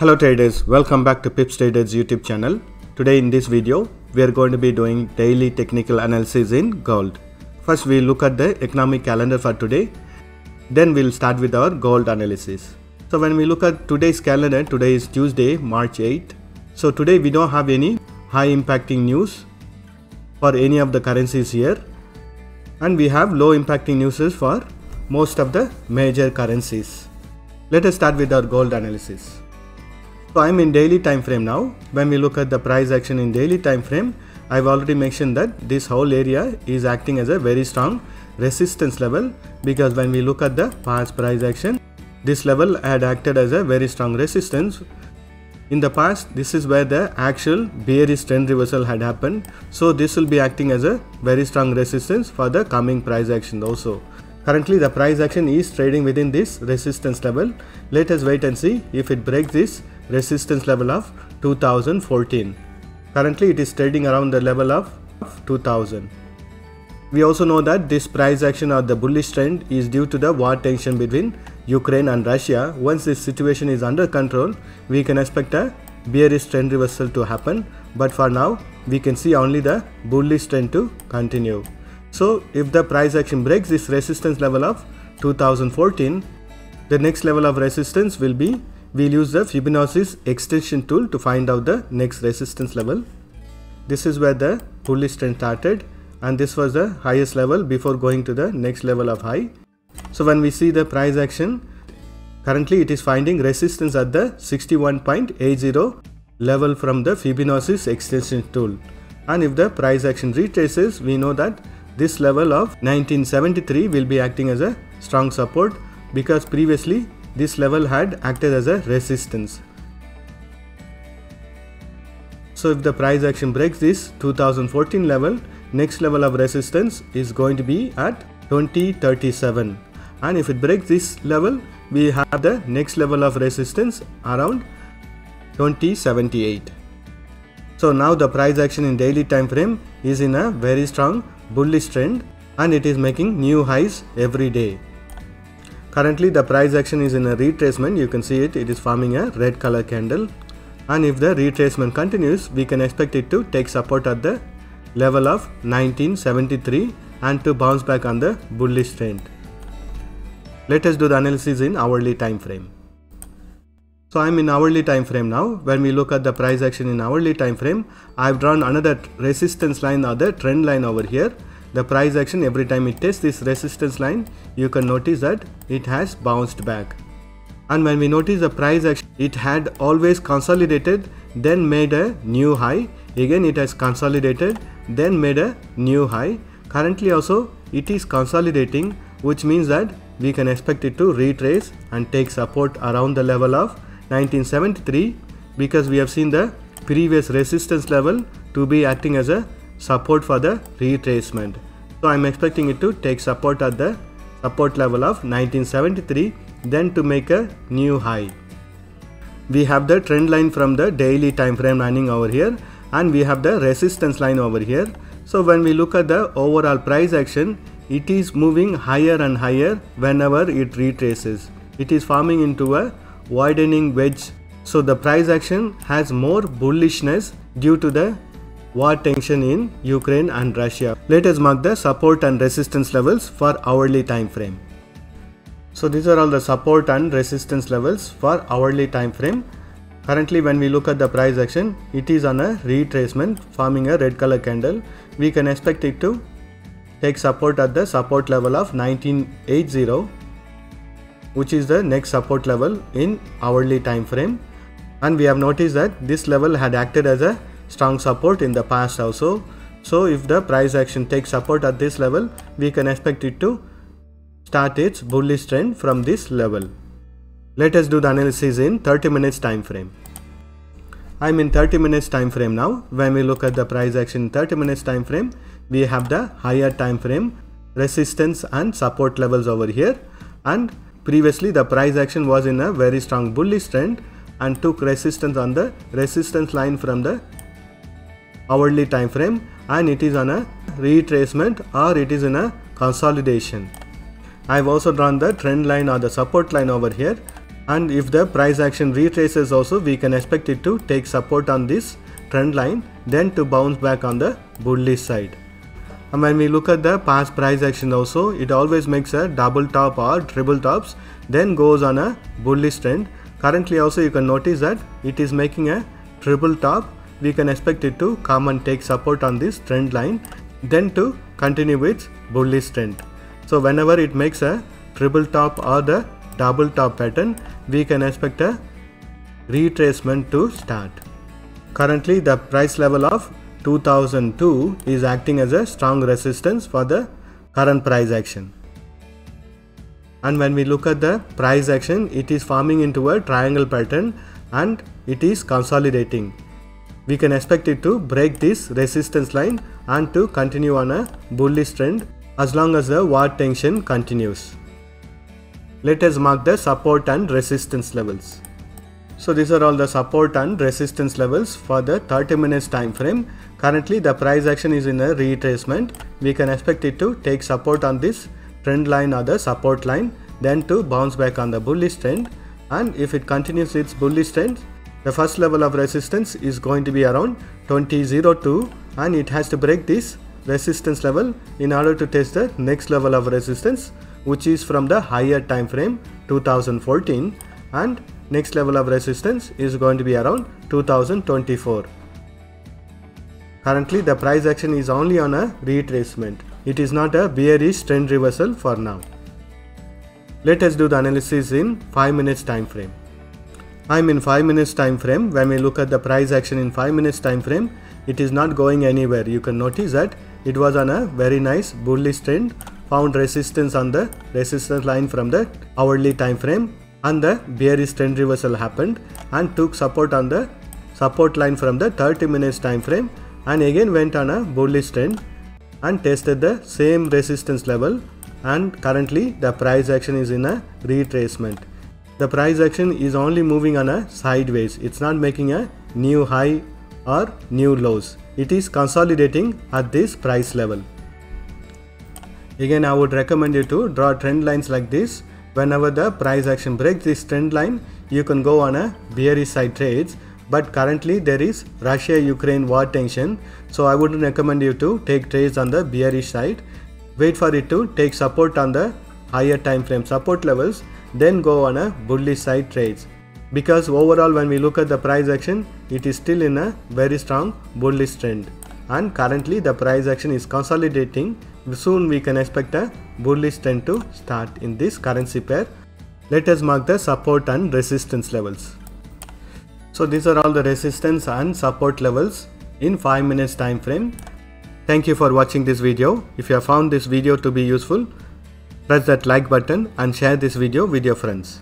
Hello traders, welcome back to Pips Traders YouTube channel. Today in this video, we are going to be doing daily technical analysis in gold. First we look at the economic calendar for today, then we'll start with our gold analysis. So when we look at today's calendar, today is Tuesday, March 8. So today we don't have any high impacting news for any of the currencies here and we have low impacting news for most of the major currencies. Let us start with our gold analysis. So I'm in daily time frame now. When we look at the price action in daily time frame, I've already mentioned that this whole area is acting as a very strong resistance level because when we look at the past price action, this level had acted as a very strong resistance. In the past, this is where the actual bearish trend reversal had happened. So this will be acting as a very strong resistance for the coming price action also. Currently the price action is trading within this resistance level. Let us wait and see if it breaks this resistance level of 2014. Currently it is trading around the level of 2000. We also know that this price action or the bullish trend is due to the war tension between Ukraine and Russia. Once this situation is under control, we can expect a bearish trend reversal to happen. But for now, we can see only the bullish trend to continue. So if the price action breaks this resistance level of 2014, the next level of resistance will be we'll use the Fibonacci's extension tool to find out the next resistance level. This is where the bullish trend started and this was the highest level before going to the next level of high. So when we see the price action, currently it is finding resistance at the 61.80 level from the Fibonacci's extension tool. And if the price action retraces, we know that this level of 1973 will be acting as a strong support because previously this level had acted as a resistance. So if the price action breaks this 2014 level, next level of resistance is going to be at 2037 and if it breaks this level we have the next level of resistance around 2078 so now the price action in daily time frame is in a very strong bullish trend and it is making new highs every day currently the price action is in a retracement you can see it it is forming a red color candle and if the retracement continues we can expect it to take support at the level of 1973 and to bounce back on the bullish trend. Let us do the analysis in hourly time frame. So I'm in hourly time frame now. When we look at the price action in hourly time frame, I've drawn another resistance line or the trend line over here. The price action every time it tests this resistance line, you can notice that it has bounced back. And when we notice the price action, it had always consolidated, then made a new high. Again, it has consolidated, then made a new high. Currently also, it is consolidating, which means that we can expect it to retrace and take support around the level of 1973 because we have seen the previous resistance level to be acting as a support for the retracement. So I'm expecting it to take support at the support level of 1973 then to make a new high. We have the trend line from the daily time frame running over here and we have the resistance line over here. So when we look at the overall price action, it is moving higher and higher whenever it retraces. It is forming into a widening wedge. So the price action has more bullishness due to the war tension in Ukraine and Russia. Let us mark the support and resistance levels for hourly time frame. So these are all the support and resistance levels for hourly time frame. Currently when we look at the price action, it is on a retracement forming a red color candle. We can expect it to take support at the support level of 1980 which is the next support level in hourly time frame and we have noticed that this level had acted as a strong support in the past also. So if the price action takes support at this level we can expect it to start its bullish trend from this level. Let us do the analysis in 30 minutes time frame. I'm in 30 minutes time frame now. When we look at the price action in 30 minutes time frame we have the higher time frame resistance and support levels over here. And previously the price action was in a very strong bullish trend and took resistance on the resistance line from the hourly time frame and it is on a retracement or it is in a consolidation. I have also drawn the trend line or the support line over here and if the price action retraces also we can expect it to take support on this trend line then to bounce back on the bullish side and when we look at the past price action also it always makes a double top or triple tops then goes on a bullish trend currently also you can notice that it is making a triple top we can expect it to come and take support on this trend line then to continue its bullish trend. So whenever it makes a triple top or the double top pattern we can expect a retracement to start. Currently the price level of 2002 is acting as a strong resistance for the current price action. And when we look at the price action it is forming into a triangle pattern and it is consolidating we can expect it to break this resistance line and to continue on a bullish trend as long as the war tension continues. Let us mark the support and resistance levels. So these are all the support and resistance levels for the 30 minutes time frame. Currently the price action is in a retracement. We can expect it to take support on this trend line or the support line then to bounce back on the bullish trend and if it continues its bullish trend the first level of resistance is going to be around 2002 and it has to break this resistance level in order to test the next level of resistance which is from the higher time frame 2014 and next level of resistance is going to be around 2024. Currently the price action is only on a retracement. It is not a bearish trend reversal for now. Let us do the analysis in 5 minutes time frame. I'm in 5 minutes time frame. When we look at the price action in 5 minutes time frame, it is not going anywhere. You can notice that it was on a very nice bullish trend, found resistance on the resistance line from the hourly time frame and the bearish trend reversal happened and took support on the support line from the 30 minutes time frame and again went on a bullish trend and tested the same resistance level and currently the price action is in a retracement the price action is only moving on a sideways. It's not making a new high or new lows. It is consolidating at this price level. Again, I would recommend you to draw trend lines like this. Whenever the price action breaks this trend line, you can go on a bearish side trades. But currently there is Russia-Ukraine war tension. So I wouldn't recommend you to take trades on the bearish side. Wait for it to take support on the higher time frame support levels then go on a bullish side trades. Because overall when we look at the price action it is still in a very strong bullish trend. And currently the price action is consolidating. Soon we can expect a bullish trend to start in this currency pair. Let us mark the support and resistance levels. So these are all the resistance and support levels in 5 minutes time frame. Thank you for watching this video. If you have found this video to be useful Press that like button and share this video with your friends.